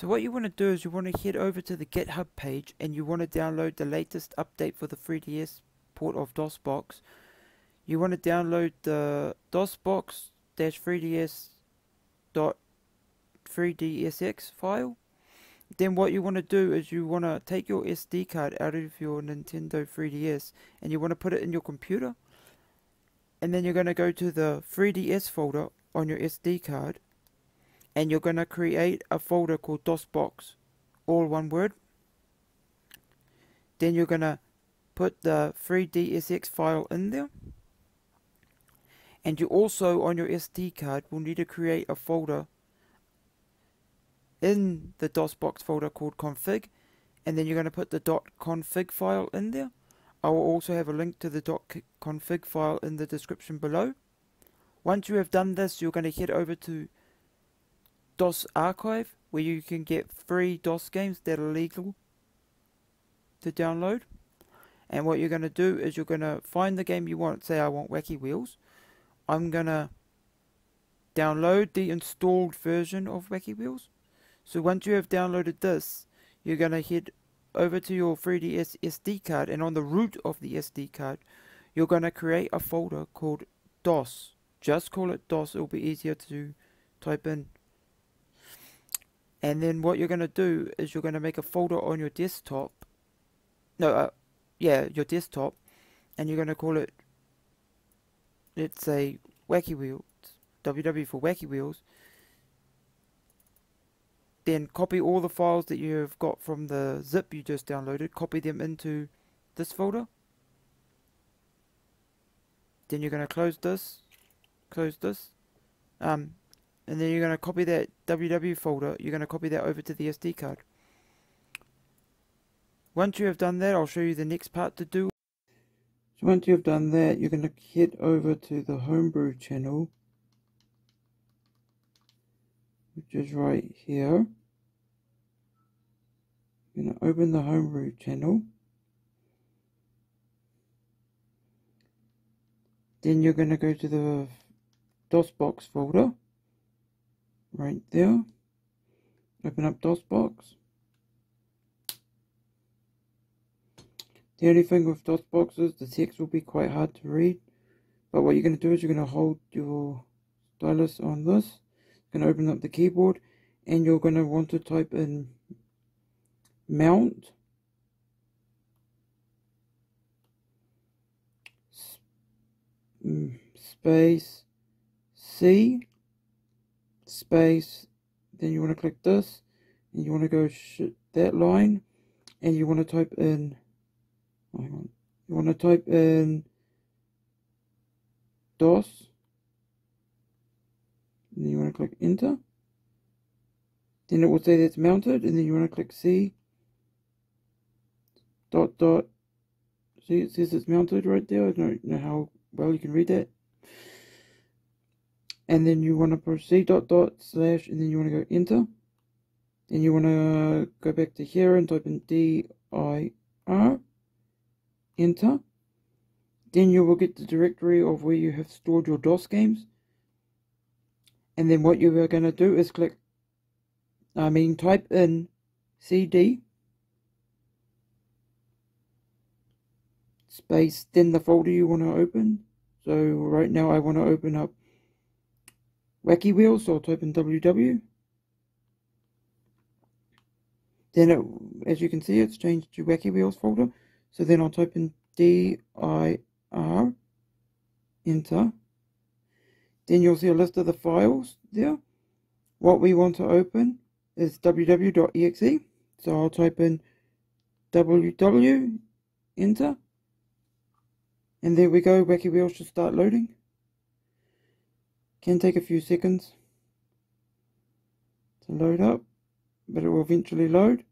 So what you want to do is you want to head over to the GitHub page and you want to download the latest update for the 3DS port of DOSBox. You want to download the DOSBox-3ds.3dsx file. Then what you want to do is you want to take your SD card out of your Nintendo 3DS and you want to put it in your computer. And then you're going to go to the 3DS folder on your SD card and you're going to create a folder called DOSBox, all one word. Then you're going to put the 3DSX file in there. And you also, on your SD card, will need to create a folder in the DOSBox folder called config. And then you're going to put the .config file in there. I will also have a link to the .config file in the description below. Once you have done this, you're going to head over to DOS Archive, where you can get free DOS games that are legal to download. And what you're going to do is you're going to find the game you want. Say I want Wacky Wheels. I'm going to download the installed version of Wacky Wheels. So once you have downloaded this, you're going to head over to your 3DS SD card and on the root of the SD card, you're going to create a folder called DOS. Just call it DOS. It'll be easier to type in and then what you're going to do is you're going to make a folder on your desktop. No, uh, yeah, your desktop. And you're going to call it, let's say, Wacky Wheels. WW for Wacky Wheels. Then copy all the files that you've got from the zip you just downloaded. Copy them into this folder. Then you're going to close this. Close this. Um, and then you're going to copy that WW folder, you're going to copy that over to the SD card. Once you have done that, I'll show you the next part to do. So once you have done that, you're going to head over to the homebrew channel, which is right here. You're going to open the homebrew channel. Then you're going to go to the DOSBox folder right there. Open up DOSBox. The only thing with DOSBox is the text will be quite hard to read. But what you're going to do is you're going to hold your stylus on this. You're going to open up the keyboard and you're going to want to type in mount mm, space C space, then you want to click this, and you want to go that line, and you want to type in, oh, hang on, you want to type in DOS, and then you want to click enter, then it will say that's mounted, and then you want to click C, dot dot, see it says it's mounted right there, I don't know how well you can read that, and then you want to proceed dot dot slash and then you want to go enter. Then you want to go back to here and type in dir enter. Then you will get the directory of where you have stored your DOS games. And then what you are going to do is click I mean type in cd space then the folder you want to open. So right now I want to open up Wacky Wheels, so I'll type in WW. Then, it, as you can see, it's changed to Wacky Wheels folder. So then I'll type in D-I-R, enter. Then you'll see a list of the files there. What we want to open is www.exe. So I'll type in www, enter. And there we go, Wacky Wheels should start loading. Can take a few seconds to load up, but it will eventually load.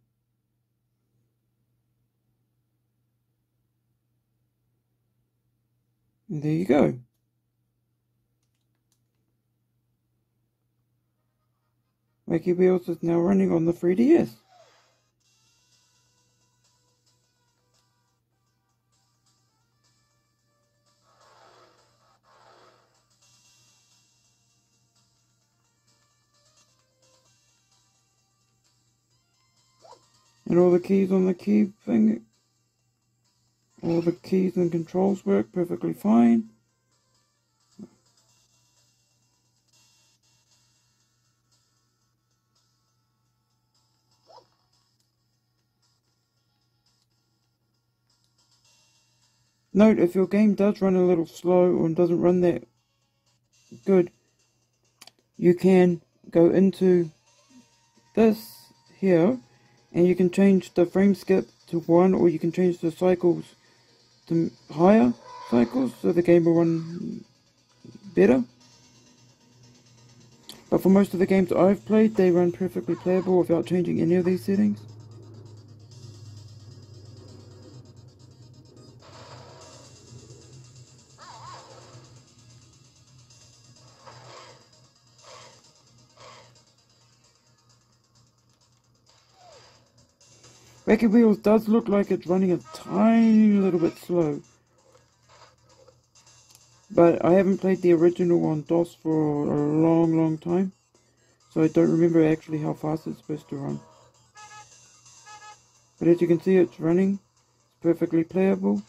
And there you go. Wacky Wheels is now running on the 3DS. And all the keys on the key thing, all the keys and controls work perfectly fine. Note, if your game does run a little slow or doesn't run that good, you can go into this here and you can change the frame skip to 1 or you can change the cycles to higher cycles so the game will run better. But for most of the games I've played, they run perfectly playable without changing any of these settings. Wacky Wheels does look like it's running a tiny little bit slow. But I haven't played the original on DOS for a long, long time. So I don't remember actually how fast it's supposed to run. But as you can see, it's running. It's perfectly playable.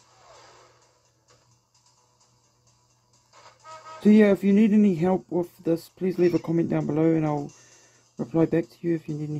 So yeah, if you need any help with this, please leave a comment down below and I'll reply back to you if you need any